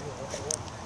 Yeah, yeah.